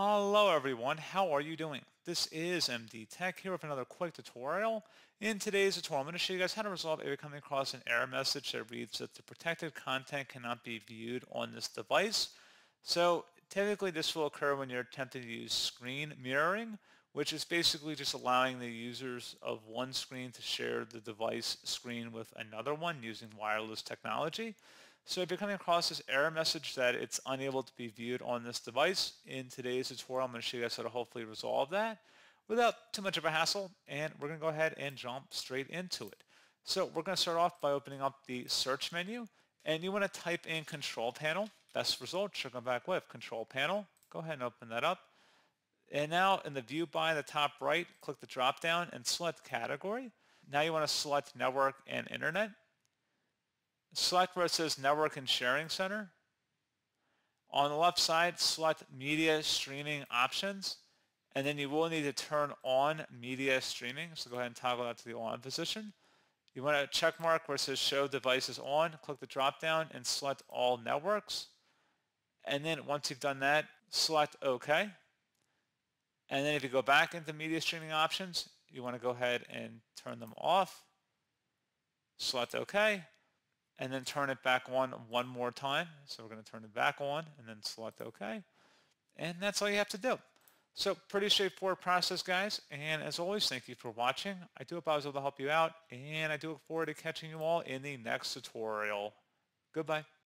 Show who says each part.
Speaker 1: Hello everyone, how are you doing? This is MD Tech here with another quick tutorial. In today's tutorial, I'm going to show you guys how to resolve if you're coming across an error message that reads that the protected content cannot be viewed on this device. So typically this will occur when you're attempting to use screen mirroring, which is basically just allowing the users of one screen to share the device screen with another one using wireless technology. So if you're coming across this error message that it's unable to be viewed on this device, in today's tutorial I'm going to show you guys how to hopefully resolve that without too much of a hassle and we're going to go ahead and jump straight into it. So we're going to start off by opening up the search menu and you want to type in control panel. Best result, you're going back with control panel. Go ahead and open that up. And now in the view by the top right, click the drop down and select category. Now you want to select network and internet. Select where it says Network and Sharing Center. On the left side, select Media Streaming Options, and then you will need to turn on Media Streaming, so go ahead and toggle that to the on position. You want to check mark where it says Show Devices On, click the drop down and select All Networks. And then once you've done that, select OK. And then if you go back into Media Streaming Options, you want to go ahead and turn them off. Select OK and then turn it back on one more time. So we're going to turn it back on and then select OK. And that's all you have to do. So pretty straightforward process, guys. And as always, thank you for watching. I do hope I was able to help you out. And I do look forward to catching you all in the next tutorial. Goodbye.